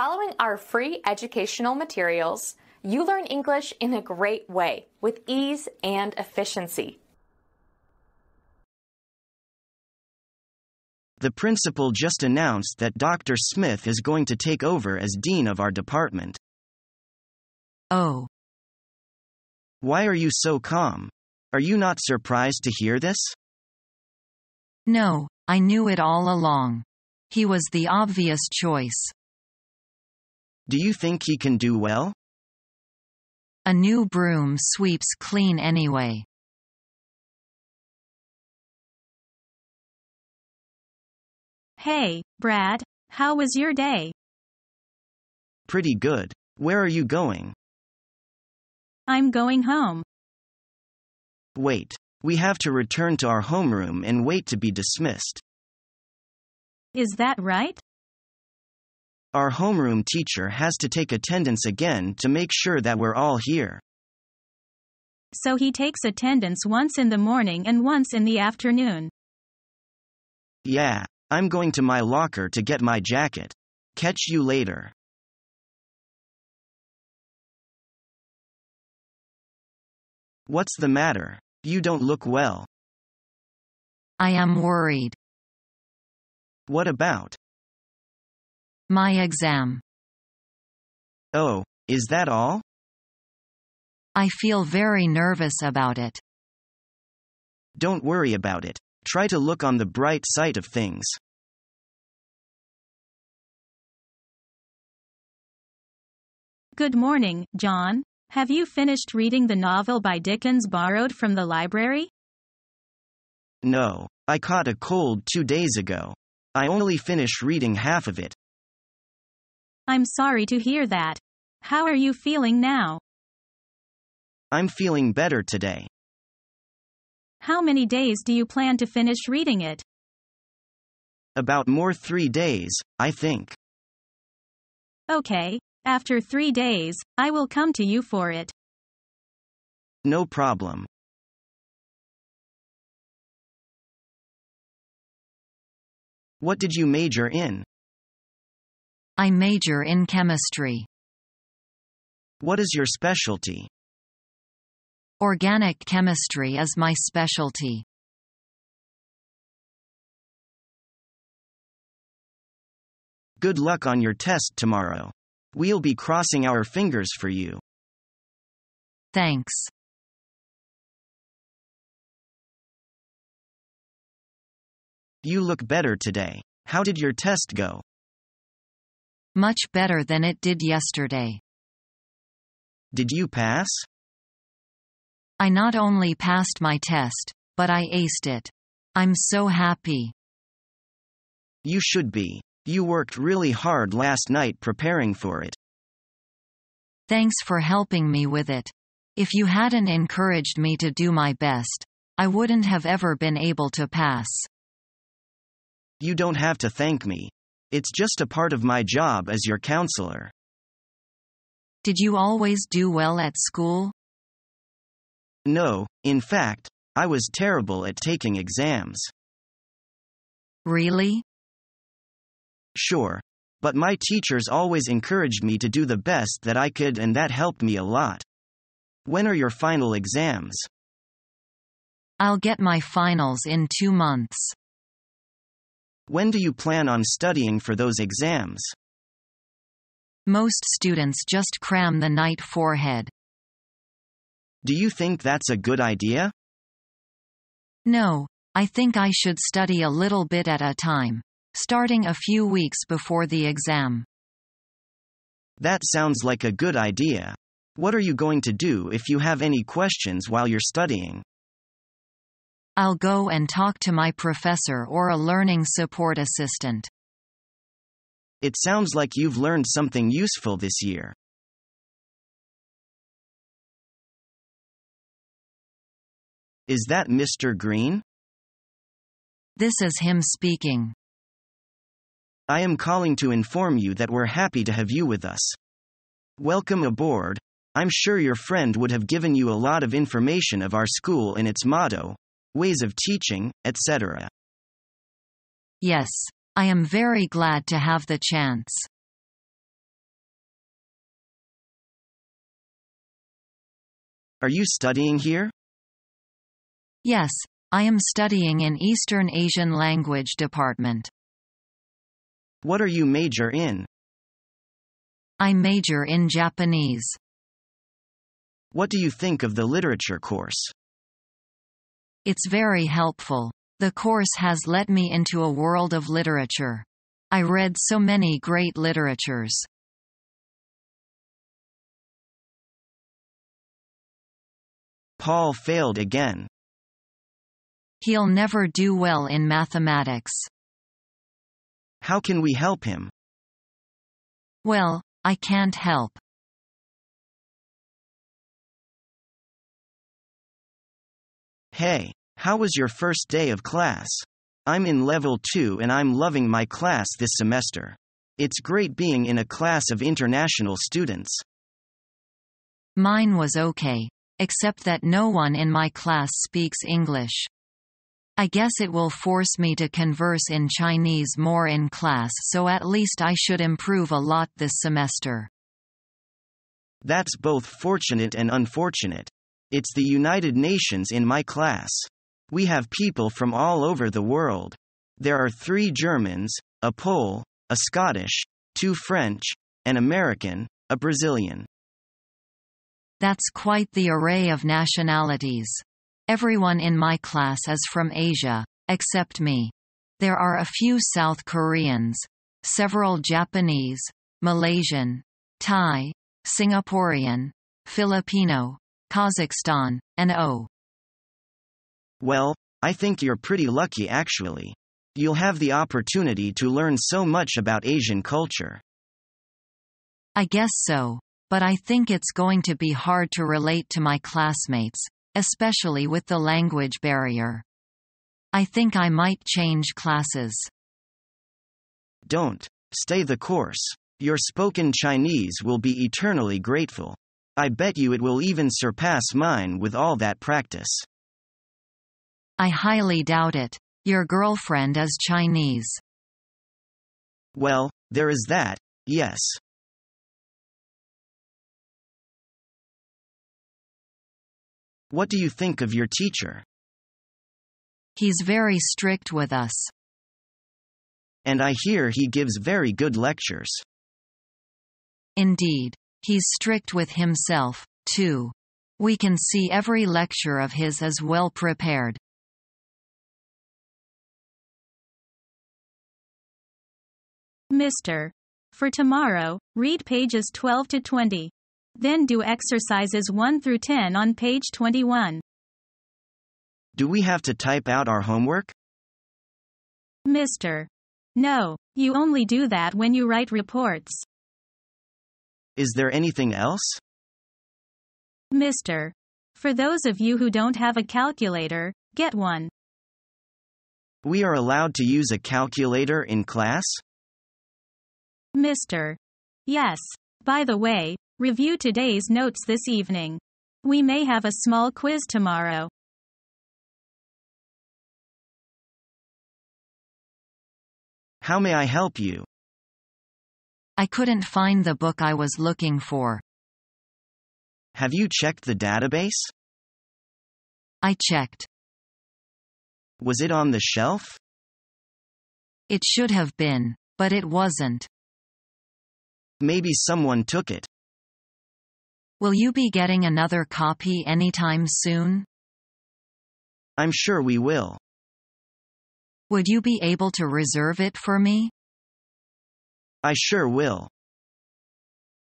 Following our free educational materials, you learn English in a great way with ease and efficiency. The principal just announced that Dr. Smith is going to take over as dean of our department. Oh, Why are you so calm? Are you not surprised to hear this? no, I knew it all along. He was the obvious choice. Do you think he can do well? A new broom sweeps clean anyway. Hey, Brad, how was your day? Pretty good. Where are you going? I'm going home. Wait. We have to return to our homeroom and wait to be dismissed. Is that right? Our homeroom teacher has to take attendance again to make sure that we're all here. So he takes attendance once in the morning and once in the afternoon. Yeah, I'm going to my locker to get my jacket. Catch you later. What's the matter? You don't look well. I am worried. What about? My exam. Oh, is that all? I feel very nervous about it. Don't worry about it. Try to look on the bright side of things. Good morning, John. Have you finished reading the novel by Dickens borrowed from the library? No, I caught a cold two days ago. I only finished reading half of it. I'm sorry to hear that. How are you feeling now? I'm feeling better today. How many days do you plan to finish reading it? About more three days, I think. Okay, after three days, I will come to you for it. No problem. What did you major in? I major in chemistry. What is your specialty? Organic chemistry is my specialty. Good luck on your test tomorrow. We'll be crossing our fingers for you. Thanks. You look better today. How did your test go? Much better than it did yesterday. Did you pass? I not only passed my test, but I aced it. I'm so happy. You should be. You worked really hard last night preparing for it. Thanks for helping me with it. If you hadn't encouraged me to do my best, I wouldn't have ever been able to pass. You don't have to thank me. It's just a part of my job as your counselor. Did you always do well at school? No, in fact, I was terrible at taking exams. Really? Sure. But my teachers always encouraged me to do the best that I could, and that helped me a lot. When are your final exams? I'll get my finals in two months. When do you plan on studying for those exams? Most students just cram the night forehead. Do you think that's a good idea? No, I think I should study a little bit at a time, starting a few weeks before the exam. That sounds like a good idea. What are you going to do if you have any questions while you're studying? I'll go and talk to my professor or a learning support assistant. It sounds like you've learned something useful this year. Is that Mr. Green? This is him speaking. I am calling to inform you that we're happy to have you with us. Welcome aboard. I'm sure your friend would have given you a lot of information of our school and its motto, ways of teaching, etc. Yes, I am very glad to have the chance. Are you studying here? Yes, I am studying in Eastern Asian Language Department. What are you major in? I major in Japanese. What do you think of the literature course? It's very helpful. The course has let me into a world of literature. I read so many great literatures. Paul failed again. He'll never do well in mathematics. How can we help him? Well, I can't help. Hey, how was your first day of class? I'm in level 2 and I'm loving my class this semester. It's great being in a class of international students. Mine was okay, except that no one in my class speaks English. I guess it will force me to converse in Chinese more in class so at least I should improve a lot this semester. That's both fortunate and unfortunate. It's the United Nations in my class. We have people from all over the world. There are three Germans, a Pole, a Scottish, two French, an American, a Brazilian. That's quite the array of nationalities. Everyone in my class is from Asia, except me. There are a few South Koreans, several Japanese, Malaysian, Thai, Singaporean, Filipino, Kazakhstan, and O. Well, I think you're pretty lucky actually. You'll have the opportunity to learn so much about Asian culture. I guess so, but I think it's going to be hard to relate to my classmates, especially with the language barrier. I think I might change classes. Don't. Stay the course. Your spoken Chinese will be eternally grateful. I bet you it will even surpass mine with all that practice. I highly doubt it. Your girlfriend is Chinese. Well, there is that, yes. What do you think of your teacher? He's very strict with us. And I hear he gives very good lectures. Indeed. He's strict with himself, too. We can see every lecture of his is well prepared. Mr. For tomorrow, read pages 12 to 20. Then do exercises 1 through 10 on page 21. Do we have to type out our homework? Mr. No, you only do that when you write reports. Is there anything else? Mr. For those of you who don't have a calculator, get one. We are allowed to use a calculator in class? Mr. Yes. By the way, review today's notes this evening. We may have a small quiz tomorrow. How may I help you? I couldn't find the book I was looking for. Have you checked the database? I checked. Was it on the shelf? It should have been, but it wasn't. Maybe someone took it. Will you be getting another copy anytime soon? I'm sure we will. Would you be able to reserve it for me? I sure will.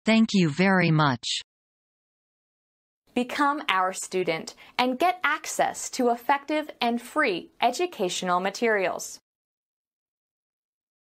Thank you very much. Become our student and get access to effective and free educational materials.